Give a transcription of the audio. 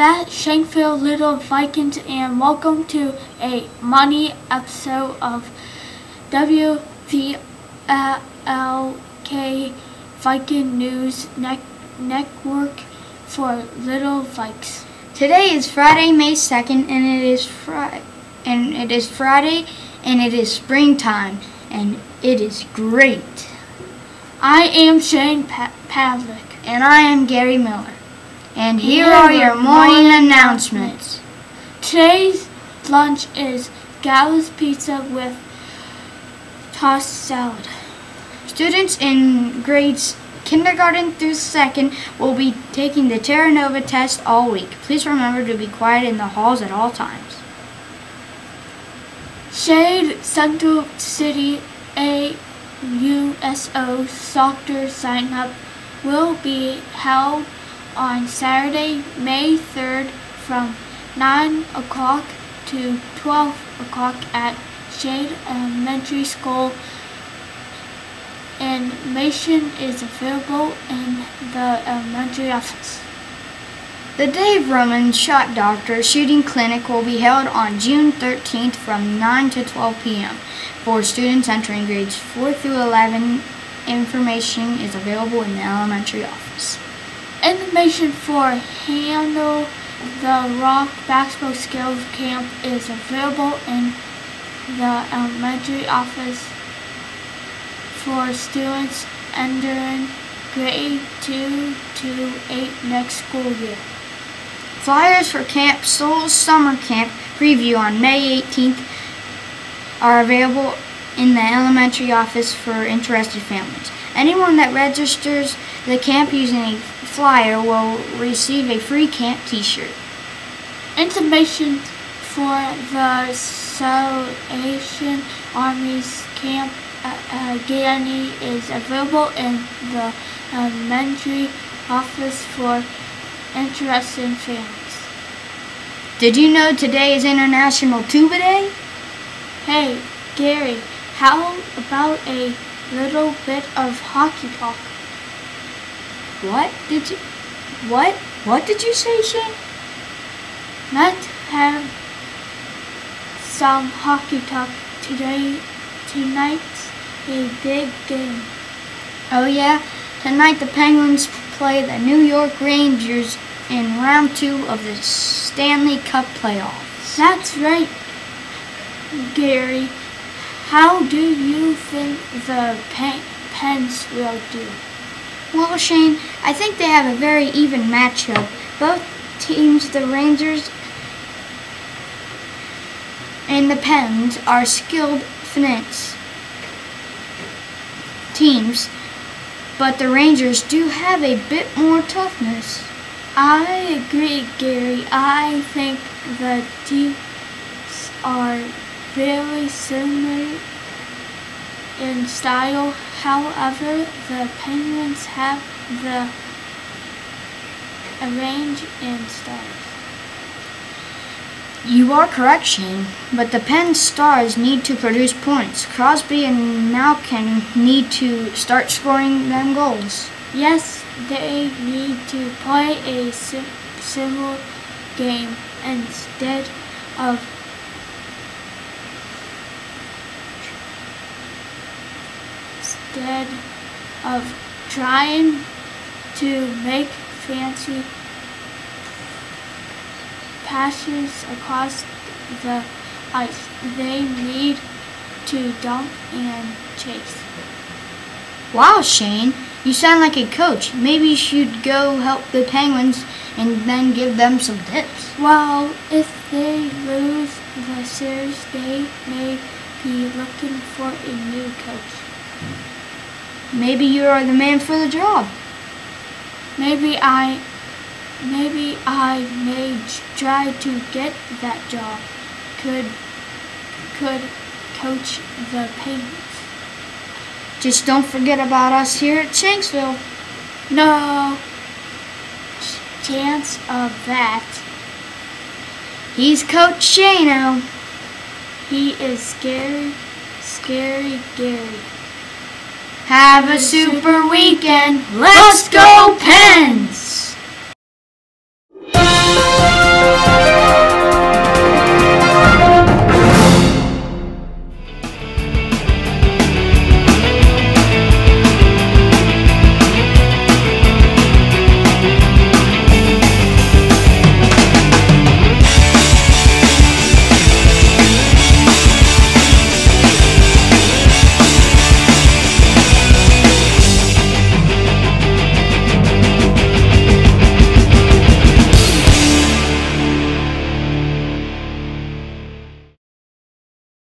That, Shanksville Little Vikings, and welcome to a money episode of WVIK Viking News Net- Network for Little Vikes. Today is Friday, May 2nd, and it is Friday, and it is Friday, and it is springtime, and it is great. I am Shane pa- Pavlik. And I am Gary Miller. And here are your morning announcements. Today's lunch is Gallus pizza with tossed salad. Students in grades kindergarten through second will be taking the Terra Nova test all week. Please remember to be quiet in the halls at all times. Shade Central City AYSO soccer sign up will be held on Saturday, May 3rd from 9 o'clock to 12 o'clock at Shade Elementary School. Information is available in the elementary office. The Dave Roman Shot Doctor Shooting Clinic will be held on June 13th from 9 to 12 p.m. for students entering grades 4 through 11. Information is available in the elementary office. Information for Handle the Rock Basketball Skills Camp is available in the elementary office for students entering grade 2 to 8 next school year. Flyers for Camp Souls Summer Camp preview on May 18th are available in the elementary office for interested families. Anyone that registers the camp using a flyer will receive a free camp t-shirt. Information for the Salvation Army's Camp uh, uh, is available in the elementary office for interested families. Did you know today is International Tuba Day? Hey, Gary, how about a little bit of hockey talk? What did you What? What did you say, Shane? Let's have some hockey talk today. Tonight's a big game. Oh yeah, tonight the Penguins play the New York Rangers in round 2 of the Stanley Cup playoffs. That's right. Gary, how do you think the Pen- Pens will do? Well, Shane, I think they have a very even matchup. Both teams, the Rangers and the Pens, are skilled finance teams, but the Rangers do have a bit more toughness. I agree, Gary. I think the teams are very similar in style. However, the Penguins have the a range in stars. You are correct, Shane, but the Penn Stars need to produce points. Crosby and Malkin need to start scoring them goals. Yes, they need to play a similar game instead of instead of trying to make fancy passes across the ice. They need to dump and chase. Wow, Shane, you sound like a coach. Maybe you should go help the Penguins and then give them some tips. Well, if they lose the series, they may be looking for a new coach. Maybe you are the man for the job. Maybe I, maybe I may try to get that job. Could, could coach the Penguins. Just don't forget about us here at Shanksville. No chance of that. He's Coach Shano. He is scary, scary Gary. Have a super weekend. Let's go, Pens!